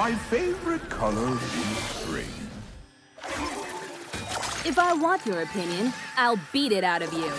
My favorite color is spring. If I want your opinion, I'll beat it out of you.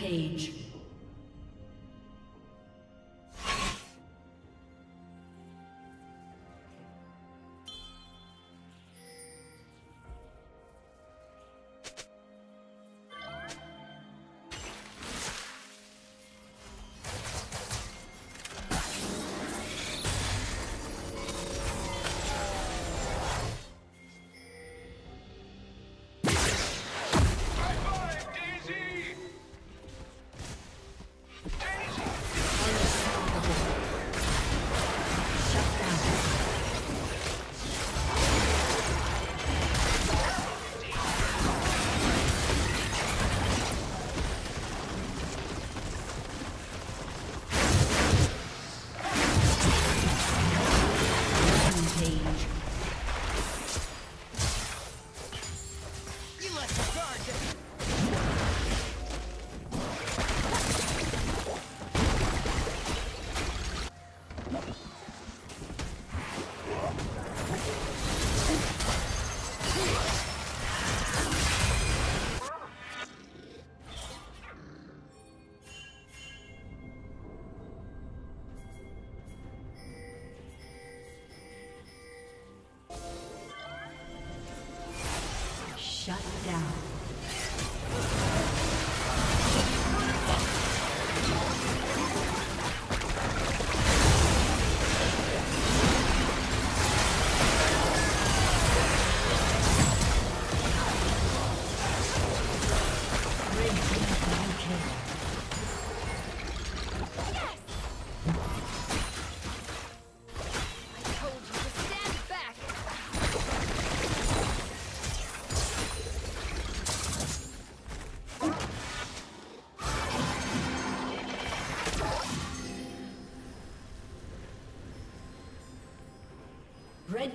Rampage.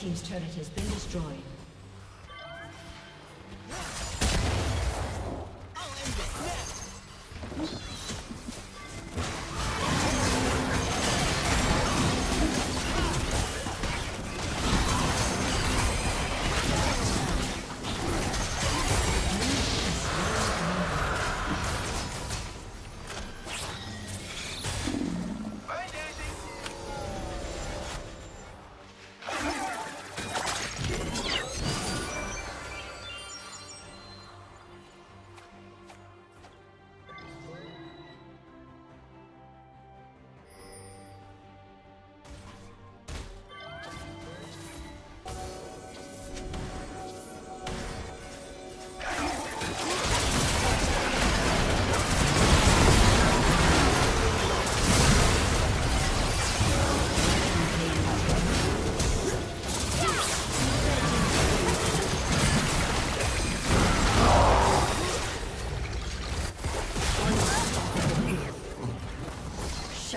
Team's turret has been destroyed.